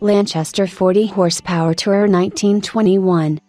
Lanchester 40 horsepower Tourer 1921.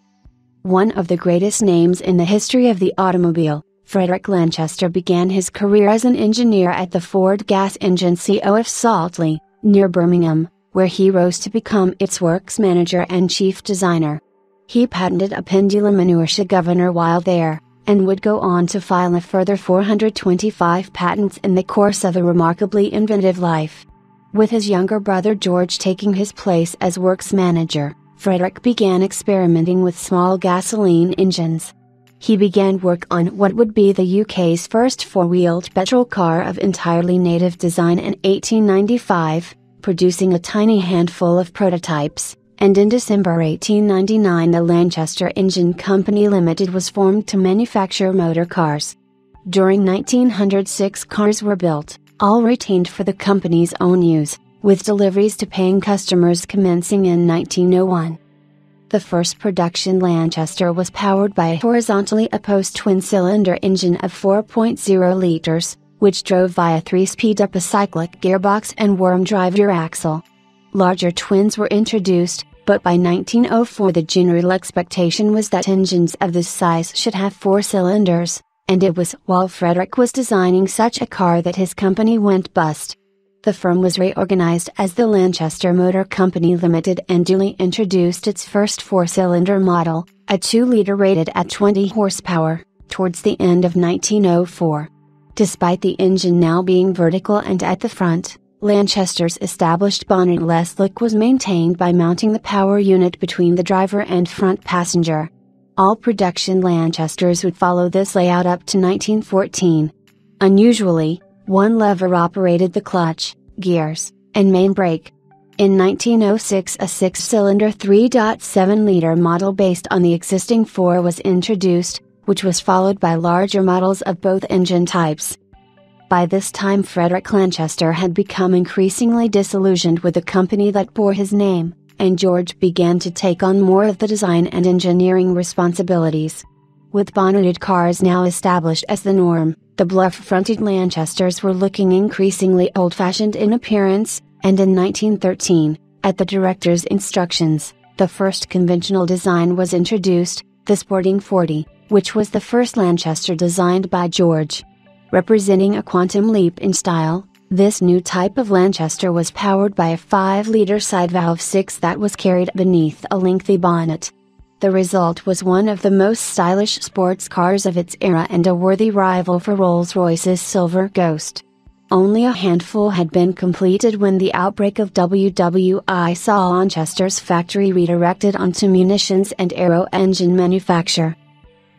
One of the greatest names in the history of the automobile, Frederick Lanchester began his career as an engineer at the Forward Gas Engine Co. of Saltley, near Birmingham, where he rose to become its works manager and chief designer. He patented a pendulum inertia governor while there, and would go on to file a further 425 patents in the course of a remarkably inventive life. With his younger brother George taking his place as works manager, Frederick began experimenting with small gasoline engines. He began work on what would be the UK's first four-wheeled petrol car of entirely native design in 1895, producing a tiny handful of prototypes, and in December 1899 the Lanchester Engine Company Limited was formed to manufacture motor cars. During 1906 cars were built, all retained for the company's own use, with deliveries to paying customers commencing in 1901. The first production Lanchester was powered by a horizontally opposed twin-cylinder engine of 4.0 liters, which drove via three-speed epicyclic gearbox and worm drive rear axle. Larger twins were introduced, but by 1904 the general expectation was that engines of this size should have four cylinders, and it was while Frederick was designing such a car that his company went bust. The firm was reorganized as the Lanchester Motor Company Limited and duly introduced its first four-cylinder model, a 2-liter rated at 20 horsepower, towards the end of 1904. Despite the engine now being vertical and at the front, Lanchester's established bonnetless look was maintained by mounting the power unit between the driver and front passenger. All production Lanchesters would follow this layout up to 1914. Unusually, one lever operated the clutch, gears, and main brake. In 1906 a six-cylinder 3.7-liter model based on the existing four was introduced, which was followed by larger models of both engine types. By this time Frederick Lanchester had become increasingly disillusioned with the company that bore his name, and George began to take on more of the design and engineering responsibilities. With bonneted cars now established as the norm, the bluff-fronted Lanchesters were looking increasingly old-fashioned in appearance, and in 1913, at the director's instructions, the first conventional design was introduced, the Sporting 40, which was the first Lanchester designed by George. Representing a quantum leap in style, this new type of Lanchester was powered by a 5-liter side valve 6 that was carried beneath a lengthy bonnet. The result was one of the most stylish sports cars of its era and a worthy rival for Rolls-Royce's Silver Ghost. Only a handful had been completed when the outbreak of WWI saw Lanchester's factory redirected onto munitions and aero engine manufacture.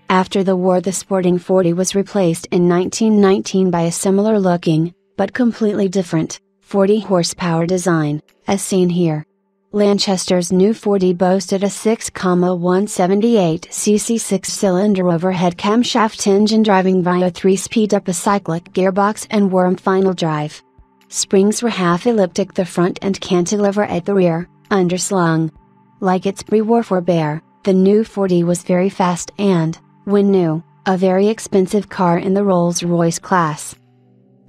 After the war the Sporting 40 was replaced in 1919 by a similar looking, but completely different, 40 horsepower design, as seen here. Lanchester's new 40 boasted a 6,178 cc six-cylinder overhead camshaft engine driving via 3-speed epicyclic gearbox and worm final drive. Springs were half elliptic the front and cantilever at the rear, underslung. Like its pre-war forebear, the new 40 was very fast and, when new, a very expensive car in the Rolls-Royce class.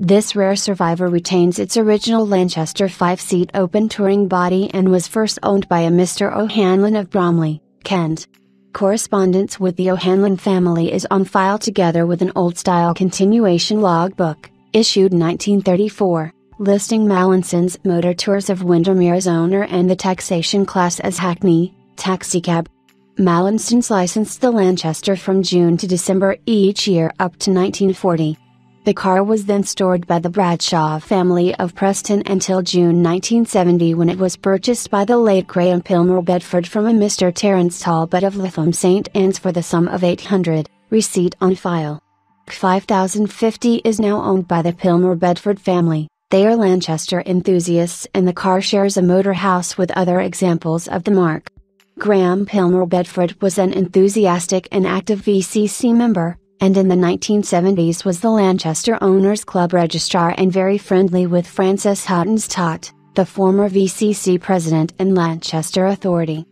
This rare survivor retains its original Lanchester 5-seat open touring body and was first owned by a Mr. O'Hanlon of Bromley, Kent. Correspondence with the O'Hanlon family is on file together with an old-style continuation logbook, issued 1934, listing Mallinson's motor tours of Windermere's owner and the taxation class as Hackney, taxicab. Mallinson's licensed the Lanchester from June to December each year up to 1940. The car was then stored by the Bradshaw family of Preston until June 1970 when it was purchased by the late Graham Pilmer Bedford from a Mr. Terence Talbot of Lytham St Anne's for the sum of 800, receipt on file. 5050 is now owned by the Pilmer Bedford family. They are Lanchester enthusiasts and the car shares a motor house with other examples of the marque. Graham Pilmer Bedford was an enthusiastic and active VCC member, and in the 1970s was the Lanchester Owners Club registrar and very friendly with Francis Hutton-Stott, the former VCC president and Lanchester Authority.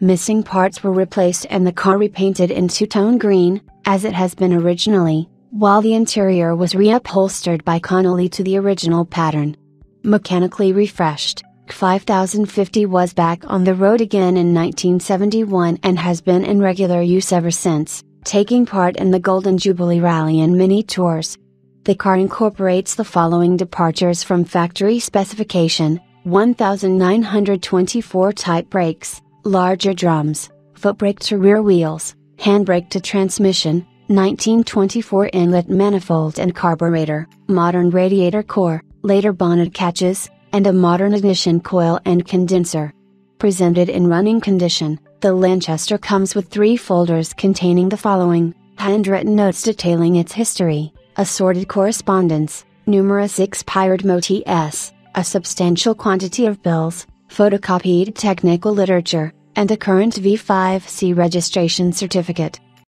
Missing parts were replaced and the car repainted in two-tone green, as it has been originally, while the interior was reupholstered by Connolly to the original pattern. Mechanically refreshed, 5050 was back on the road again in 1971 and has been in regular use ever since, taking part in the Golden Jubilee Rally and mini tours. The car incorporates the following departures from factory specification 1924 type brakes, larger drums, footbrake to rear wheels, handbrake to transmission, 1924 inlet manifold and carburetor, modern radiator core, later bonnet catches, and a modern ignition coil and condenser. Presented in running condition, the Lanchester comes with three folders containing the following handwritten notes detailing its history, assorted correspondence, numerous expired motifs, a substantial quantity of bills, photocopied technical literature, and a current V5C registration certificate.